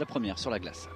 la première sur la glace.